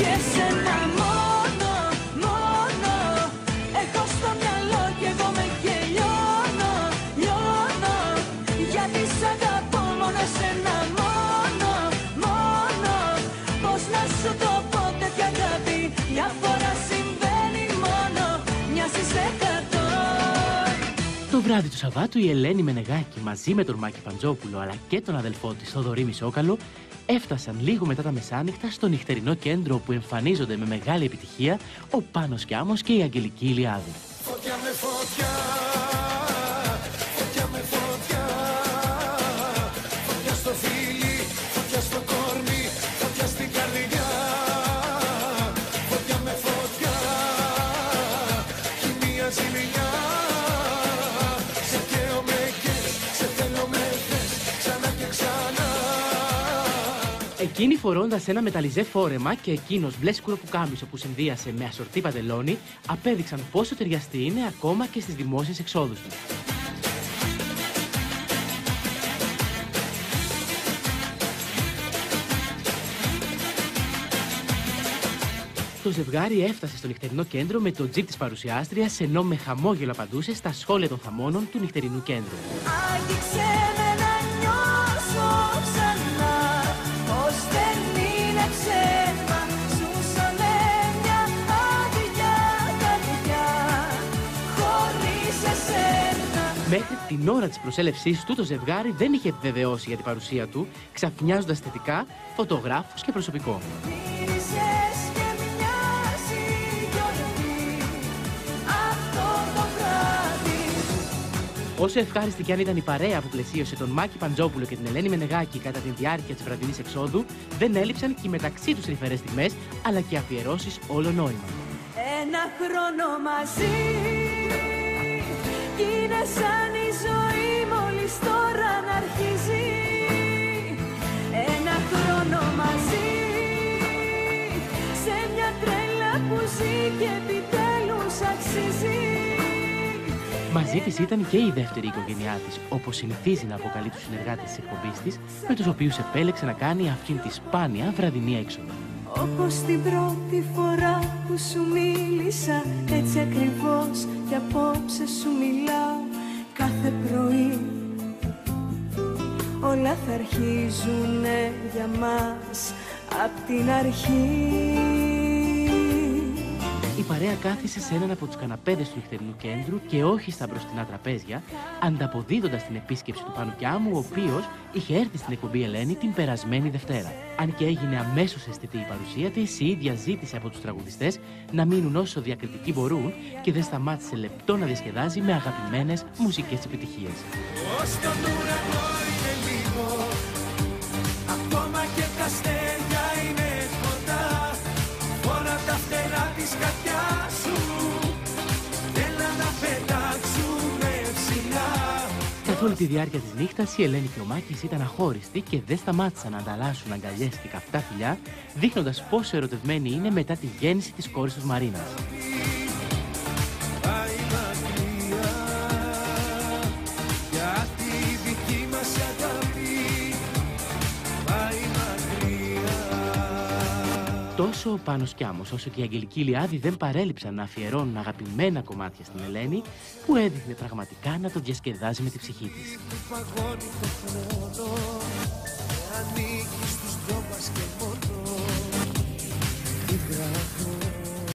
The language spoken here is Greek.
Και σένα μόνο, μόνο. Έχω στο μυαλό κι εγώ με και λιώνω, λιώνω Γιατί σ' αγαπώ μόνο εσένα μόνο, μόνο. Πώς να σου το πω τέτοια αγάπη Μια φορά συμβαίνει μόνο, μοιάζεις εκατό Το βράδυ του Σαββάτου η Ελένη Μενεγάκη μαζί με τον Μάκη Παντζόπουλο αλλά και τον αδελφό της Θοδωρή Μισόκαλο έφτασαν λίγο μετά τα μεσάνυχτα στο νυχτερινό κέντρο όπου εμφανίζονται με μεγάλη επιτυχία ο Πάνος Κιάμος και η Αγγελική Ηλιάδου. Εκείνη φορώντας ένα μεταλλιζέ φόρεμα και εκείνος μπλε σκούρο πουκάμισο που συνδύασε με ασορτή παντελόνι, απέδειξαν πόσο ταιριαστή είναι ακόμα και στις δημόσιες εξόδους του. Το ζευγάρι έφτασε στο νυχτερινό κέντρο με το τζιπ της παρουσιάστριας ενώ με χαμόγελο απαντούσε στα σχόλια των θαμώνων του νυχτερινού κέντρου. Την ώρα της προσέλευσής του, το ζευγάρι δεν είχε επιβεβαιώσει για την παρουσία του, ξαφνιάζοντας θετικά φωτογράφους και προσωπικό. Γύρισες και μοιάζει γιορτή Αυτό το βράδυ Όσο ευχάριστη και αν ήταν η παρέα που πλαισίωσε τον Μάκη Παντζόπουλο και την Ελένη Μενεγάκη κατά τη διάρκεια της βραδινής εξόδου, δεν έλειψαν και οι μεταξύ τους ρηφερές στιγμές, αλλά και αφιερώσεις όλο νόημα. Ένα χρόνο μαζί Κι είναι σαν και επιτέλους αξίζει. Μαζί της ήταν και η δεύτερη οικογένειά της, όπως συνηθίζει να αποκαλεί τους συνεργάτες της εκπομπής της, με τους οποίους επέλεξε να κάνει αυτήν τη σπάνια βραδινή έξοδο. Όπως την πρώτη φορά που σου μίλησα Έτσι ακριβώς κι απόψε σου μιλάω. Κάθε πρωί Όλα θα αρχίζουνε για μας απ' την αρχή. Η παρέα κάθισε σε έναν από τους καναπέδες του νυχτερινού κέντρου και όχι στα μπροστινά τραπέζια, ανταποδίδοντας την επίσκεψη του Πάνου Κιάμου, ο οποίος είχε έρθει στην εκπομπή Ελένη την περασμένη Δευτέρα. Αν και έγινε αμέσως αισθητή η παρουσία της, η ίδια ζήτησε από τους τραγουδιστές να μείνουν όσο διακριτικοί μπορούν και δεν σταμάτησε λεπτό να διασκεδάζει με αγαπημένες μουσικές επιτυχίες. Καθ' όλη τη διάρκεια της νύχτας, η Ελένη και ο Μάκης ήταν αχώριστοι και δεν σταμάτησαν να ανταλλάσσουν αγκαλιές και καυτά φιλιά, δείχνοντας πόσο ερωτευμένοι είναι μετά τη γέννηση της κόρης τους Μαρίνας. Τόσο ο Πάνος Κιάμος όσο και η Αγγελική Λιάδη δεν παρέλειψαν να αφιερώνουν αγαπημένα κομμάτια στην Ελένη που έδειχνε πραγματικά να το διασκεδάζει με τη ψυχή της.